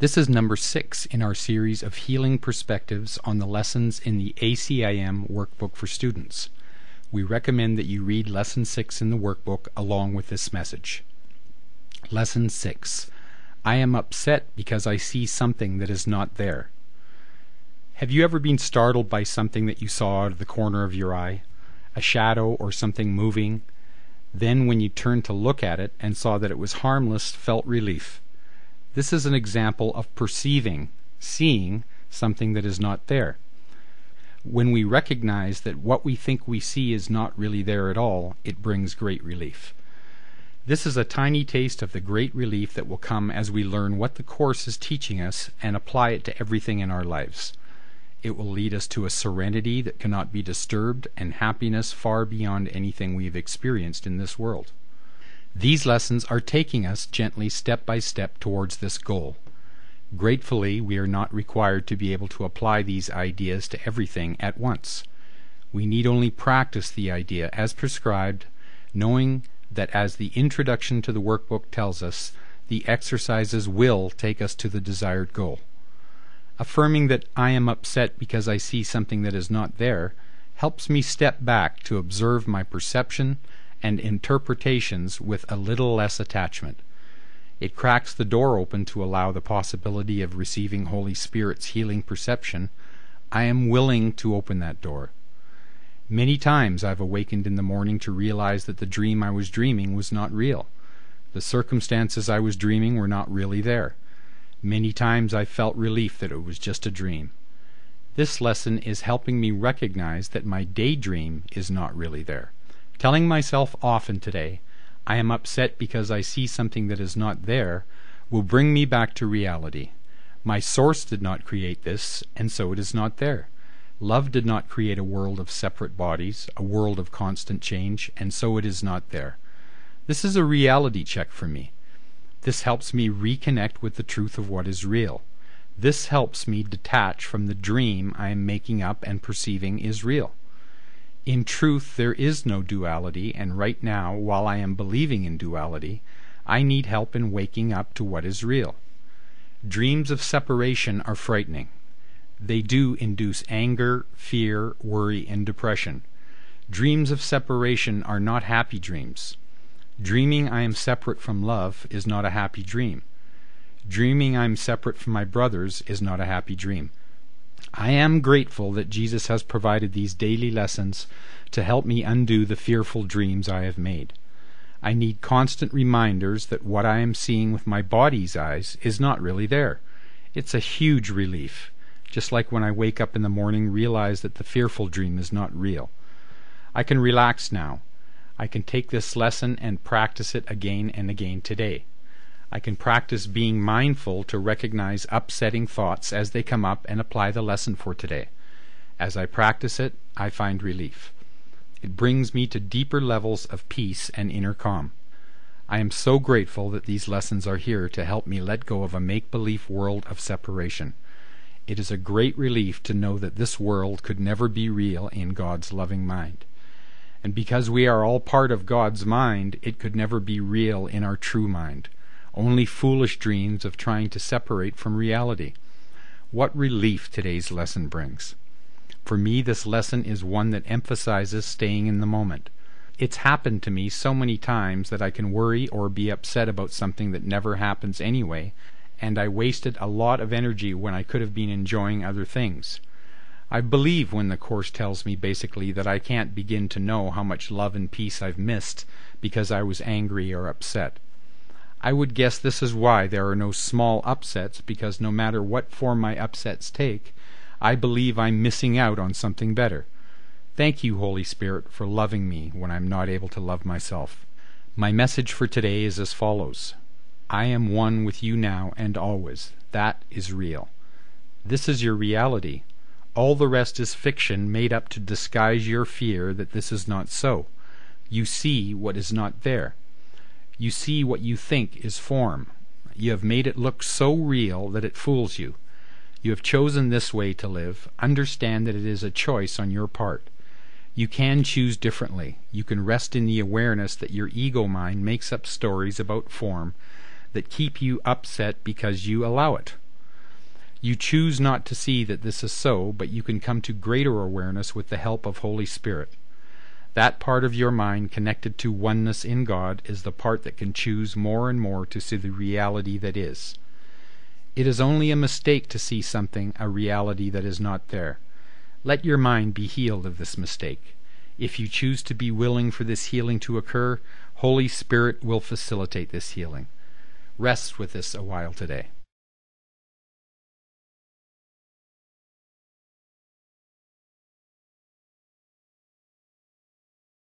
This is number six in our series of healing perspectives on the lessons in the ACIM workbook for students. We recommend that you read Lesson 6 in the workbook along with this message. Lesson 6 I am upset because I see something that is not there. Have you ever been startled by something that you saw out of the corner of your eye? A shadow or something moving? Then, when you turned to look at it and saw that it was harmless, felt relief. This is an example of perceiving, seeing something that is not there. When we recognize that what we think we see is not really there at all, it brings great relief. This is a tiny taste of the great relief that will come as we learn what the Course is teaching us and apply it to everything in our lives. It will lead us to a serenity that cannot be disturbed and happiness far beyond anything we have experienced in this world. These lessons are taking us gently step by step towards this goal. Gratefully, we are not required to be able to apply these ideas to everything at once. We need only practice the idea as prescribed, knowing that as the introduction to the workbook tells us, the exercises will take us to the desired goal. Affirming that I am upset because I see something that is not there helps me step back to observe my perception and interpretations with a little less attachment. It cracks the door open to allow the possibility of receiving Holy Spirit's healing perception. I am willing to open that door. Many times I've awakened in the morning to realize that the dream I was dreaming was not real. The circumstances I was dreaming were not really there. Many times I felt relief that it was just a dream. This lesson is helping me recognize that my daydream is not really there. Telling myself often today, I am upset because I see something that is not there, will bring me back to reality. My source did not create this, and so it is not there. Love did not create a world of separate bodies, a world of constant change, and so it is not there. This is a reality check for me. This helps me reconnect with the truth of what is real. This helps me detach from the dream I am making up and perceiving is real. In truth, there is no duality, and right now, while I am believing in duality, I need help in waking up to what is real. Dreams of separation are frightening. They do induce anger, fear, worry, and depression. Dreams of separation are not happy dreams. Dreaming I am separate from love is not a happy dream. Dreaming I am separate from my brothers is not a happy dream. I am grateful that Jesus has provided these daily lessons to help me undo the fearful dreams I have made. I need constant reminders that what I am seeing with my body's eyes is not really there. It's a huge relief, just like when I wake up in the morning realize that the fearful dream is not real. I can relax now. I can take this lesson and practice it again and again today. I can practice being mindful to recognize upsetting thoughts as they come up and apply the lesson for today. As I practice it, I find relief. It brings me to deeper levels of peace and inner calm. I am so grateful that these lessons are here to help me let go of a make believe world of separation. It is a great relief to know that this world could never be real in God's loving mind. And because we are all part of God's mind, it could never be real in our true mind only foolish dreams of trying to separate from reality. What relief today's lesson brings. For me, this lesson is one that emphasizes staying in the moment. It's happened to me so many times that I can worry or be upset about something that never happens anyway, and I wasted a lot of energy when I could have been enjoying other things. I believe when the Course tells me basically that I can't begin to know how much love and peace I've missed because I was angry or upset. I would guess this is why there are no small upsets, because no matter what form my upsets take, I believe I'm missing out on something better. Thank you, Holy Spirit, for loving me when I'm not able to love myself. My message for today is as follows I am one with you now and always. That is real. This is your reality. All the rest is fiction made up to disguise your fear that this is not so. You see what is not there. You see what you think is form. You have made it look so real that it fools you. You have chosen this way to live. Understand that it is a choice on your part. You can choose differently. You can rest in the awareness that your ego mind makes up stories about form that keep you upset because you allow it. You choose not to see that this is so, but you can come to greater awareness with the help of Holy Spirit. That part of your mind connected to oneness in God is the part that can choose more and more to see the reality that is. It is only a mistake to see something a reality that is not there. Let your mind be healed of this mistake. If you choose to be willing for this healing to occur, Holy Spirit will facilitate this healing. Rest with this a while today.